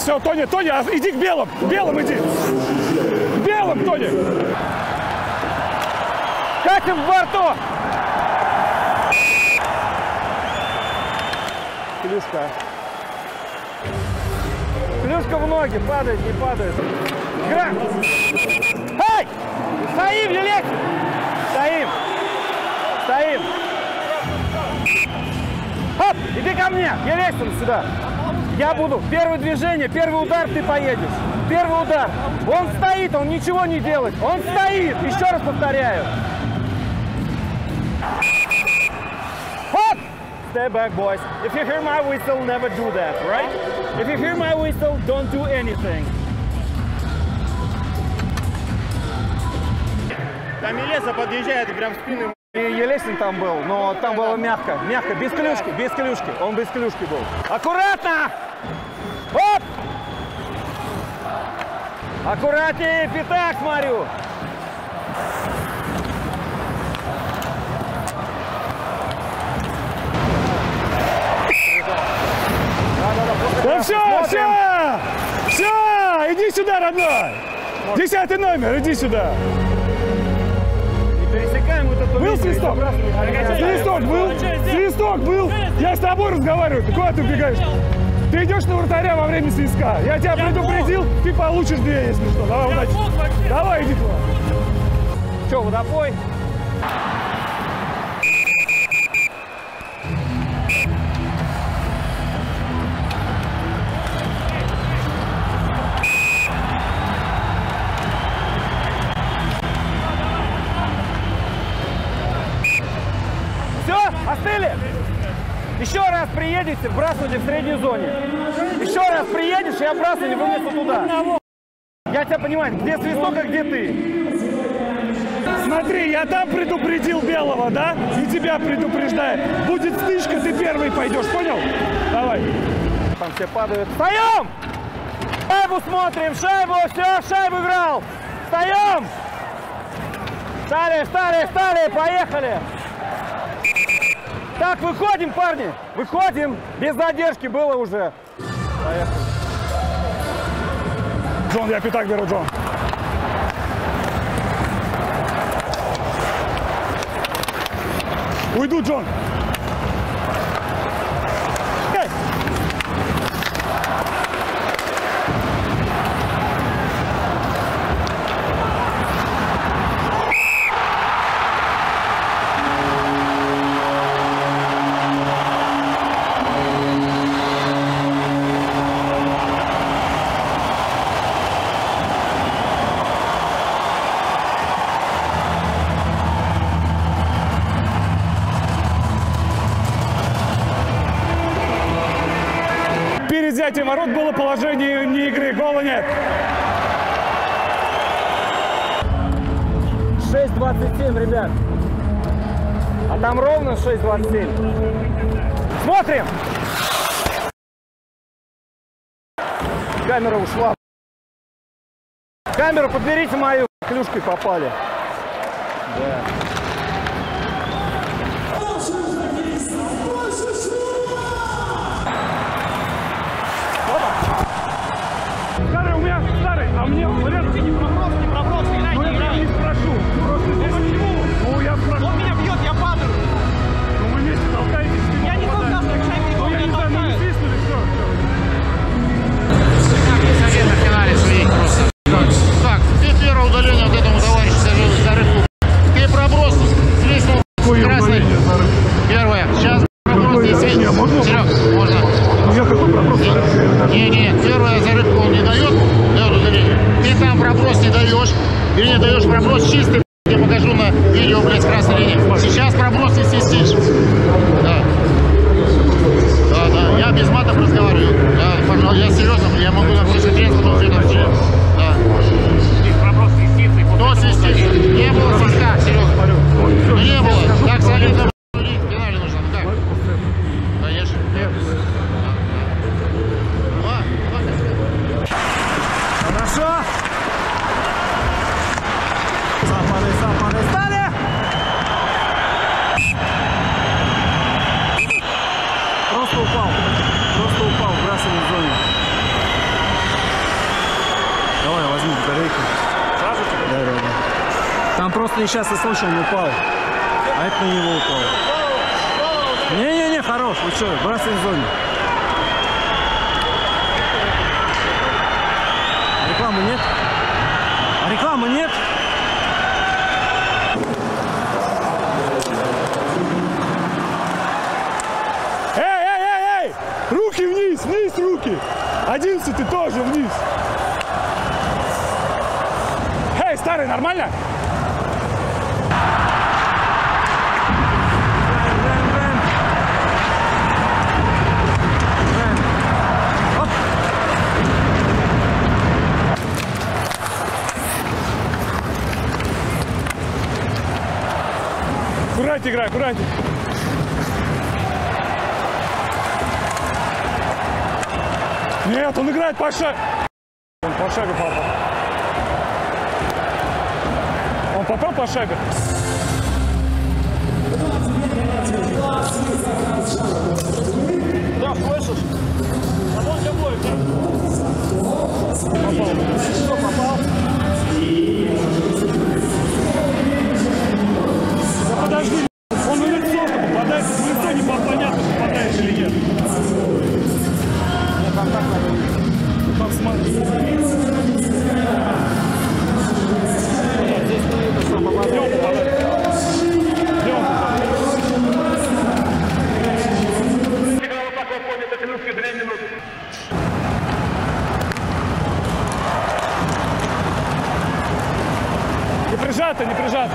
все, Тоня, Тоня, а иди к белым, белым иди. К белым, Тоня. Катим в борту! Клюшка. Клюшка в ноги, падает, не падает. Игра! Эй! Стоим, Елек! Стоим! Стоим! Хоп! Иди ко мне! Елексин сюда! Я буду. Первое движение, первый удар ты поедешь. Первый удар. Он стоит, он ничего не делает. Он стоит. Еще раз повторяю. Hop! Stay back, boys. If you hear my whistle, never do that, right? If you hear my whistle, don't do anything. Там Елеса подъезжает прям в спину. И Елесин там был, но там было мягко. Мягко, без клюшки, без клюшки. Он без клюшки был. Аккуратно! Оп! Аккуратнее, пятак, смотрю. Да все, все, все, иди сюда, родной. Десятый номер, иди сюда. Пересекаем вот эту Был свисток? Свисток был? Свисток был? Я с тобой разговариваю, ты куда ты убегаешь? Ты идешь на вратаря во время свистка. Я тебя предупредил, ты получишь две, если что. Давай, удачи. Давай, иди туда. Че, водопой? Приедете, вбрасывайте в средней зоне. Еще раз приедешь и обрасывайте вместо туда. Я тебя понимаю, где свисток, а где ты? Смотри, я там предупредил белого, да? И тебя предупреждаю. Будет стычка, ты первый пойдешь, понял? Давай. Там все падают. Встаем! Шайбу смотрим, шайбу, все, шайбу играл. Встаем! Встали, встали, встали, поехали! Так, выходим, парни, выходим. Без задержки было уже. Поехали. Джон, я пятак беру, Джон. Уйду, Джон. Было положение не игры, гола нет. 6.27, ребят. А там ровно 6.27. Смотрим! Камера ушла. Камеру подберите мою. Клюшкой попали. Да. Там просто несчастный случай, он упал. А это на него упал. Не-не-не, хорош, вы что, бросай в зоне. Рекламы нет? А рекламы нет? Эй, эй, эй, эй! Руки вниз, вниз руки! Одиннадцатый тоже вниз! Эй, старый, нормально? Аккуратнее играй, аккуратнее. Нет, он играет по шагу. Он по шагу попал. Он попал по шагу. Да, слышишь? А вон любой, Попал. Не прижато,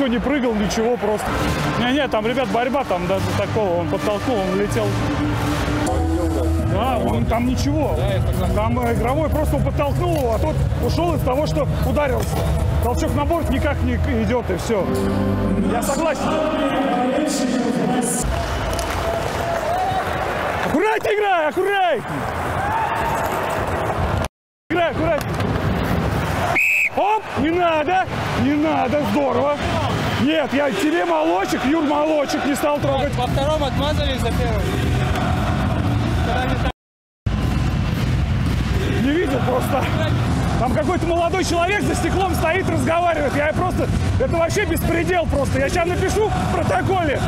все, не прыгал, ничего, просто. Не-не, там, ребят, борьба, там даже такого, он подтолкнул, он летел. Да, он там ничего. Там э, игровой просто подтолкнул его, а тот ушел из того, что ударился. Толчок на борт никак не идет, и все. Я согласен. Аккуратнее играй, аккуратнее! Играй, аккуратнее! Оп, не надо, не надо, здорово. Нет, я тебе молочек, Юр молочек не стал трогать. Во втором отмазались за первым. Не видел просто. Там какой-то молодой человек за стеклом стоит, разговаривает. Я просто... Это вообще беспредел просто. Я сейчас напишу в протоколе.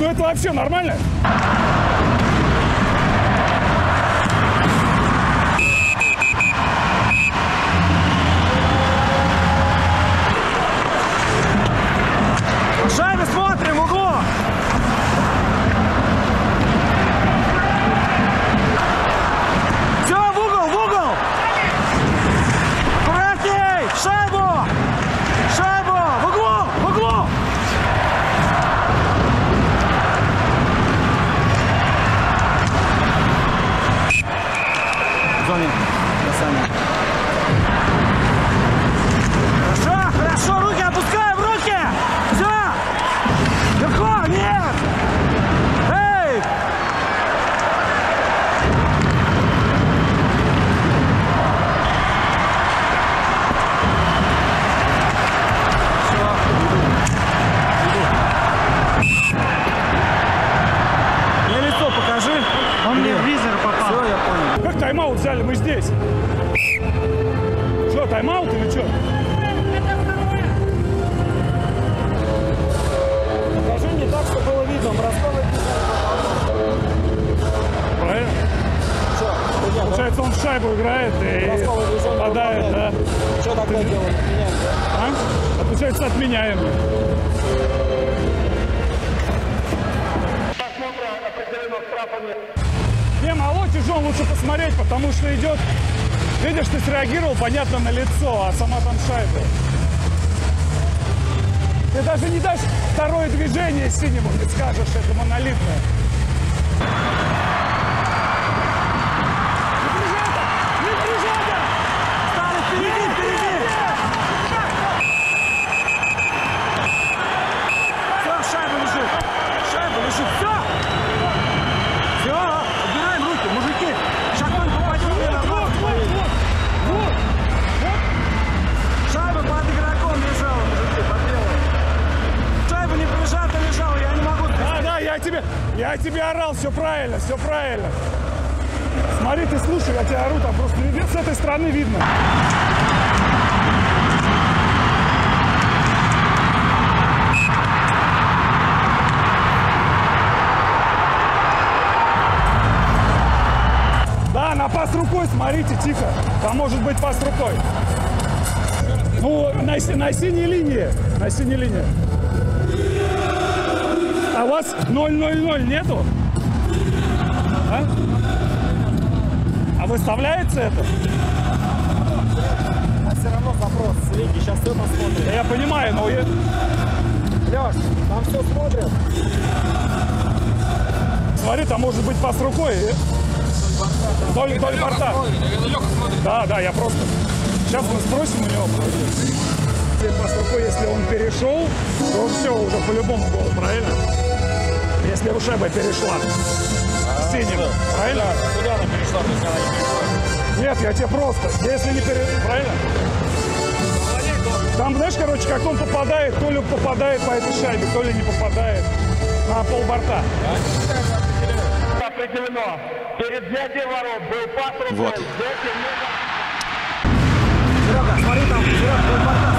Ну это вообще нормально? Он в шайбу играет и попадает, да. Что тогда делать? Меняем. А? А получается, отменяем. Не, молоть тяжело лучше посмотреть, потому что идет... Видишь, ты среагировал, понятно, на лицо, а сама там шайба. Ты даже не дашь второе движение синему, не скажешь, это монолитное. Не прижато! Не прижато! Старый, впереди, впереди! Все, шайба лежит. Шайба лежит. Все! Все, убираем руки, мужики. Шагнуть попадем мне на Вот, вот, вот, вот, вот. Шайба под игроком лежала, мужики, под белым. Шайба не прижата лежала, я не могу Да, да, я тебе, я тебе орал, все правильно, все правильно. Смотри, ты слушай, я тебя ору, там просто с этой стороны видно. Да, на пас рукой, смотрите, тихо. Там может быть пас рукой. Ну, на, на синей линии. На синей линии. А у вас 0-0-0 нету? А? А выставляется это? А все равно запрос с лиги, сейчас все посмотрим. Да я понимаю, но я- Леш, там все смотрят. смотри, там может быть пас рукой. Вдоль, вдоль борта. Да, да, я просто... Сейчас мы спросим у него. Если пас рукой, если он перешел, то все, уже по-любому гол, правильно? Если шайба перешла. Синим, правильно? Куда она перешла, есть она не перешла? Нет, я тебе просто. Если не пере... Правильно? Там, знаешь, короче, как он попадает, то ли попадает по этой шайбе, то ли не попадает на полборта. определено. Перед взятием ворот был пас рукой. Вот. Серега, смотри там, Серега, вдоль борта